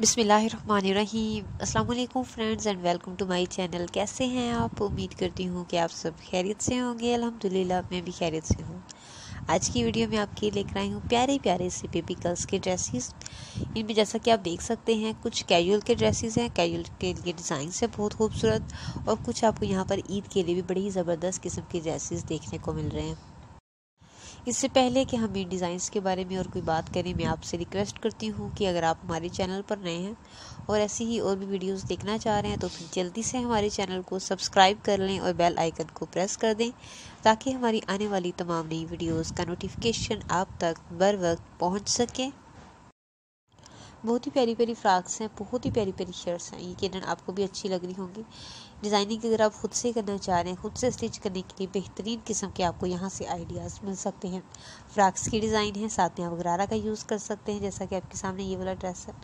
बिसमीम अल्लाम friends and welcome to my channel. कैसे हैं आप? उम्मीद करती हूँ कि आप सब खैरियत से होंगे। अल्हम्दुलिल्लाह, मैं भी खैरियत से हूँ। आज की वीडियो में आपके लेकर आई हूँ प्यारे प्यारे से बेबी गर्ल्स के ड्रेसेस इनमें जैसा कि आप देख सकते हैं, कुछ कैजुअल के ड्रेसेस हैं। कैजुअल के लिए डिज़ाइन है बहुत खूबसूरत और कुछ आपको यहाँ पर ईद के लिए भी बड़ी ज़बरदस्त किस्म के ड्रेसेस देखने को मिल रहे हैं। इससे पहले कि हम इन डिज़ाइंस के बारे में और कोई बात करें, मैं आपसे रिक्वेस्ट करती हूँ कि अगर आप हमारे चैनल पर नए हैं और ऐसी ही और भी वीडियोस देखना चाह रहे हैं तो फिर जल्दी से हमारे चैनल को सब्सक्राइब कर लें और बेल आइकन को प्रेस कर दें, ताकि हमारी आने वाली तमाम नई वीडियोज़ का नोटिफिकेशन आप तक बर वक्त पहुँच सके। बहुत ही प्यारी प्यारी फ्रॉक्स हैं, बहुत ही प्यारी प्यारी शर्ट्स हैं। ये किरण आपको भी अच्छी लग रही होंगी। डिज़ाइनिंग अगर आप खुद से करना चाह रहे हैं, खुद से स्टिच करने के लिए बेहतरीन किस्म के आपको यहाँ से आइडियाज़ मिल सकते हैं। फ्राक्स की डिज़ाइन है, साथ में आप गरारा का यूज़ कर सकते हैं, जैसा कि आपके सामने ये वाला ड्रेस है।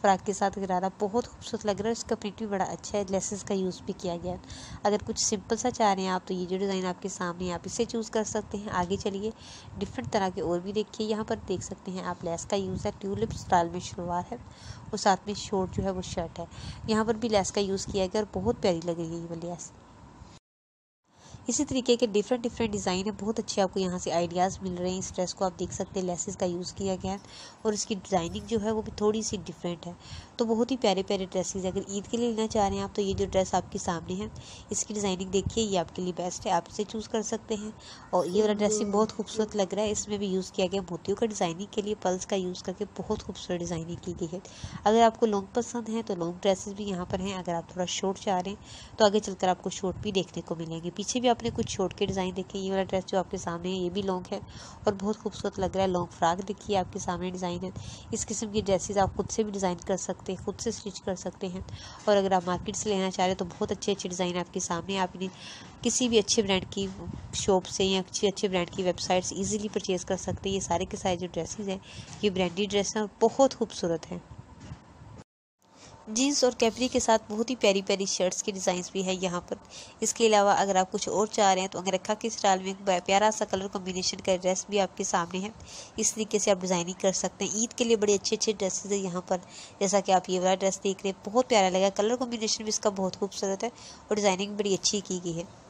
फ्राक के साथ गरारा बहुत खूबसूरत लग रहा है, इसका प्रिंट भी बड़ा अच्छा है, लेसेस का यूज़ भी किया गया है। अगर कुछ सिंपल सा चाह रहे हैं आप तो ये जो डिज़ाइन आपके सामने आप इसे चूज़ कर सकते हैं। आगे चलिए, डिफरेंट तरह के और भी देखिए, यहाँ पर देख सकते हैं आप लेस का यूज़ है, ट्यूलिप स्टाइल में शलवार है, और साथ में शॉर्ट जो है वो शर्ट है। यहाँ पर भी लेस का यूज़ किया गया और बहुत प्यारी लग रही है ये वाली लेस इसी तरीके के डिफरेंट डिफरेंट डिज़ाइन है। बहुत अच्छे आपको यहाँ से आइडियाज़ मिल रहे हैं। इस ड्रेस को आप देख सकते हैं लेसेस का यूज़ किया गया है और इसकी डिज़ाइनिंग जो है वो भी थोड़ी सी डिफरेंट है। तो बहुत ही प्यारे प्यारे ड्रेसेस अगर ईद के लिए लेना चाह रहे हैं आप तो ये जो ड्रेस आपके सामने है, इसकी डिज़ाइनिंग देखिए, ये आपके लिए बेस्ट है। आप इसे चूज़ कर सकते हैं और ये वाला ड्रेसिंग बहुत खूबसूरत लग रहा है। इसमें भी यूज़ किया गया मोतियों का डिज़ाइनिंग के लिए पल्स का यूज़ करके बहुत खूबसूरत डिज़ाइनिंग की गई है। अगर आपको लॉन्ग पसंद है तो लॉन्ग ड्रेसेस भी यहाँ पर हैं। अगर आप थोड़ा शॉर्ट चाह रहे हैं तो आगे चलकर आपको शॉर्ट भी देखने को मिलेंगे। पीछे भी आपने कुछ शॉर्ट के डिज़ाइन देखे, ये वाला ड्रेस जो आपके सामने है, ये भी लॉन्ग है और बहुत खूबसूरत लग रहा है लॉन्ग फ्राक देखिए आपके सामने डिज़ाइन है। इस किस्म की ड्रेसेस आप खुद से भी डिज़ाइन कर सकते हैं, खुद से स्टिच कर सकते हैं और अगर आप मार्केट से लेना चाह रहे तो बहुत अच्छे अच्छे डिज़ाइन आपके सामने आप इन्हें किसी भी अच्छे ब्रांड की शॉप से या अच्छे अच्छे ब्रांड की वेबसाइट ईजिली परचेज़ कर सकते हैं। ये सारे के सारे जो ड्रेसेस हैं, ये ब्रांडेड ड्रेस हैं और बहुत खूबसूरत हैं। जीन्स और कैपरी के साथ बहुत ही प्यारी प्यारी शर्ट्स के डिज़ाइंस भी है यहाँ पर। इसके अलावा अगर आप कुछ और चाह रहे हैं तो अंगरखा के स्टाइल में एक प्यारा सा कलर कॉम्बिनेशन का ड्रेस भी आपके सामने है। इस तरीके से आप डिज़ाइनिंग कर सकते हैं। ईद के लिए बड़े अच्छे अच्छे ड्रेसेज है यहाँ पर। जैसा कि आप ये वाला ड्रेस देख रहे हैं, बहुत प्यारा लगा। कलर कॉम्बिनेशन भी इसका बहुत खूबसूरत है और डिज़ाइनिंग बड़ी अच्छी की गई है।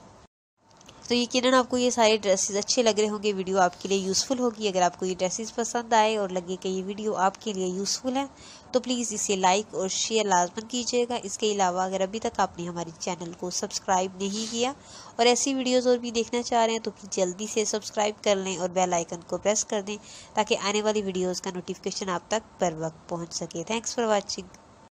तो यकीन आपको ये सारे ड्रेसेस अच्छे लग रहे होंगे। वीडियो आपके लिए यूज़फुल होगी। अगर आपको ये ड्रेसेस पसंद आए और लगे कि ये वीडियो आपके लिए यूज़फुल है तो प्लीज़ इसे लाइक और शेयर लाजमन कीजिएगा। इसके अलावा अगर अभी तक आपने हमारे चैनल को सब्सक्राइब नहीं किया और ऐसी वीडियोज़ और भी देखना चाह रहे हैं तो जल्दी से सब्सक्राइब कर लें और बेल आइकन को प्रेस कर दें, ताकि आने वाली वीडियोज़ का नोटिफिकेशन आप तक बर वक्त पहुँच सके। Thanks for watching